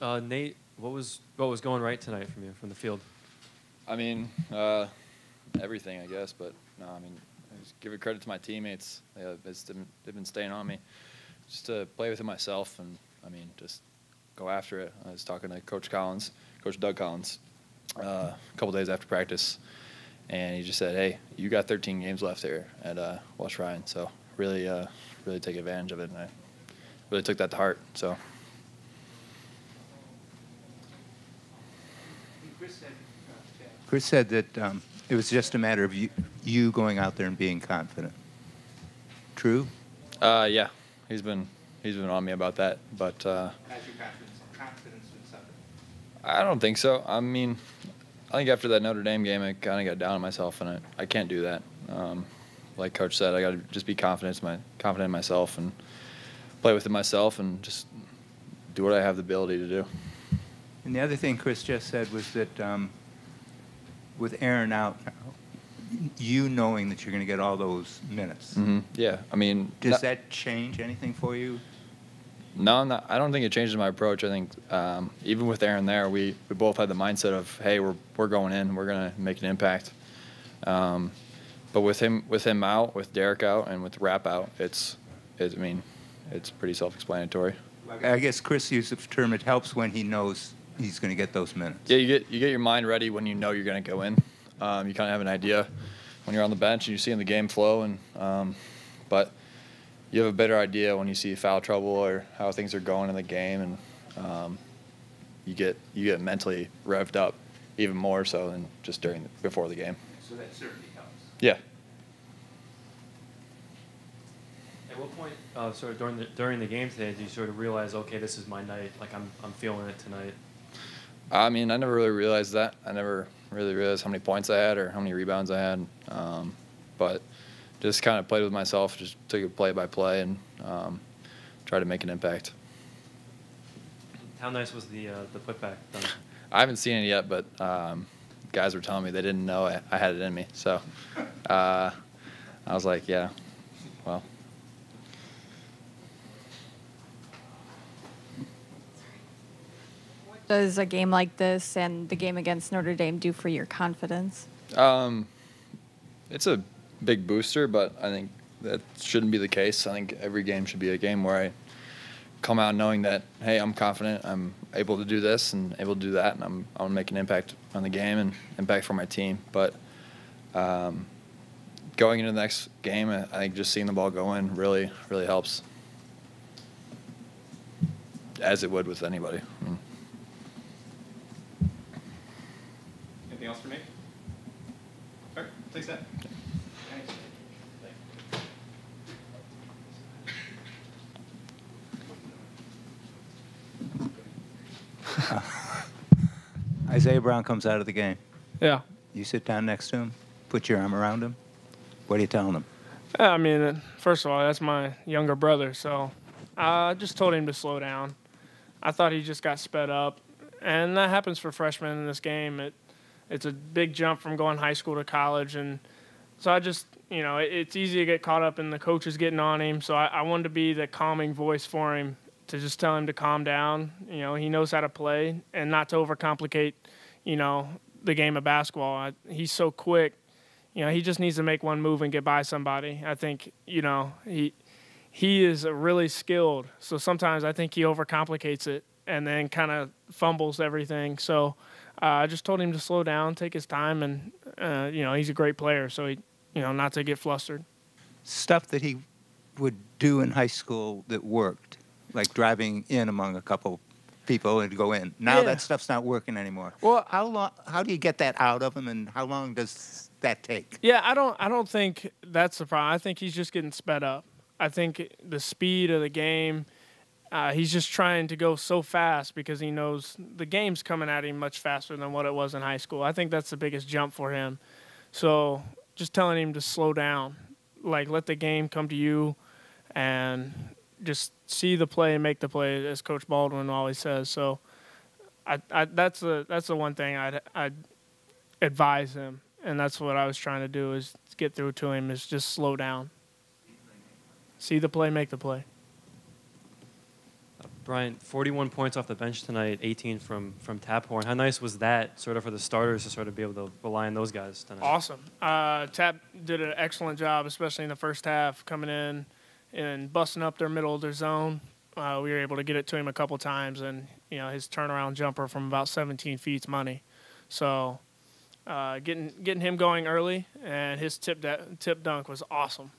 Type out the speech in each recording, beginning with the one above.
Uh, Nate, what was what was going right tonight from you from the field? I mean, uh, everything, I guess. But no, I mean, I just give it credit to my teammates. Yeah, it's, they've been staying on me, just to play within myself, and I mean, just go after it. I was talking to Coach Collins, Coach Doug Collins, uh, a couple days after practice, and he just said, "Hey, you got 13 games left here at uh, Welsh-Ryan, so really, uh, really take advantage of it." And I really took that to heart. So. Chris said that um, it was just a matter of you, you going out there and being confident. True? Uh, yeah, he's been he's been on me about that, but uh, I don't think so. I mean, I think after that Notre Dame game, I kind of got down on myself, and I, I can't do that. Um, like Coach said, I got to just be confident, my confident in myself, and play within myself, and just do what I have the ability to do. And the other thing Chris just said was that um, with Aaron out now, you knowing that you're going to get all those minutes. Mm-hmm. Yeah, I mean, does not, that change anything for you? No, not, I don't think it changes my approach. I think um, even with Aaron there, we, we both had the mindset of, hey, we're we're going in, we're going to make an impact. Um, but with him with him out, with Derek out, and with Rap out, it's, it, I mean, it's pretty self-explanatory. I guess Chris used the term. It helps when he knows he's going to get those minutes. Yeah, you get you get your mind ready when you know you're going to go in. Um, you kind of have an idea when you're on the bench and you see in the game flow, and um, but you have a better idea when you see foul trouble or how things are going in the game, and um, you get you get mentally revved up even more so than just during the, before the game. So that certainly helps. Yeah. At what point, uh, sort of during the during the game today, do you sort of realize, okay, this is my night? Like I'm I'm feeling it tonight. I mean, I never really realized that. I never really realized how many points I had or how many rebounds I had. Um, but just kind of played with myself, just took it play by play and um, tried to make an impact. How nice was the uh, the putback done? I haven't seen it yet, but um, guys were telling me they didn't know I, I had it in me. So uh, I was like, yeah, well. Does a game like this and the game against Notre Dame do for your confidence? Um, it's a big booster, but I think that shouldn't be the case. I think every game should be a game where I come out knowing that hey, I'm confident, I'm able to do this and able to do that, and I'm I'm gonna make an impact on the game and impact for my team. But um, going into the next game, I think just seeing the ball go in really really helps, as it would with anybody. I mean, Anything else for me? All right, thanks, that. Isaiah Brown comes out of the game. Yeah. You sit down next to him, put your arm around him. What are you telling him? Yeah, I mean, first of all, that's my younger brother, so I just told him to slow down. I thought he just got sped up, and that happens for freshmen in this game. It it's a big jump from going high school to college, and so I just you know it, it's easy to get caught up in the coaches getting on him. So I, I wanted to be the calming voice for him to just tell him to calm down. You know, he knows how to play and not to overcomplicate. You know, the game of basketball. I, he's so quick. You know, he just needs to make one move and get by somebody. I think you know he he is really skilled. So sometimes I think he overcomplicates it and then kind of fumbles everything. So I just told him to slow down, take his time, and uh, you know he's a great player, so he you know not to get flustered. Stuff that he would do in high school that worked, like driving in among a couple people and go in. Now Yeah. that stuff's not working anymore. Well- how long? How do you get that out of him, and how long does that take? Yeah, I don't I don't think that's the problem. I think he's just getting sped up. I think the speed of the game. Uh, he's just trying to go so fast because he knows the game's coming at him much faster than what it was in high school. I think that's the biggest jump for him. So just telling him to slow down, like let the game come to you, and just see the play and make the play, as Coach Baldwin always says. So, I, I that's the that's the one thing I'd I'd advise him, and that's what I was trying to do is get through to him is just slow down. See the play, make the play. Bryant, 41 points off the bench tonight, 18 from from Taphorn. How nice was that, sort of, for the starters to sort of be able to rely on those guys tonight? Awesome. Uh, Tap did an excellent job, especially in the first half, coming in and busting up their middle of their zone. Uh, we were able to get it to him a couple times, and you know his turnaround jumper from about 17 feet's money. So uh, getting getting him going early, and his tip tip dunk was awesome.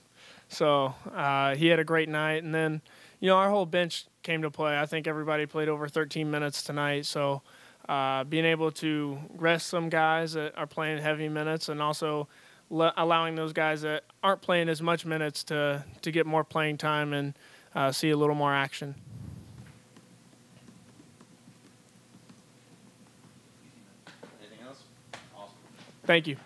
So uh, he had a great night, and then you know our whole bench came to play. I think everybody played over 13 minutes tonight. So uh, being able to rest some guys that are playing heavy minutes, and also allowing those guys that aren't playing as much minutes to to get more playing time and uh, see a little more action. Anything else? Awesome. Thank you.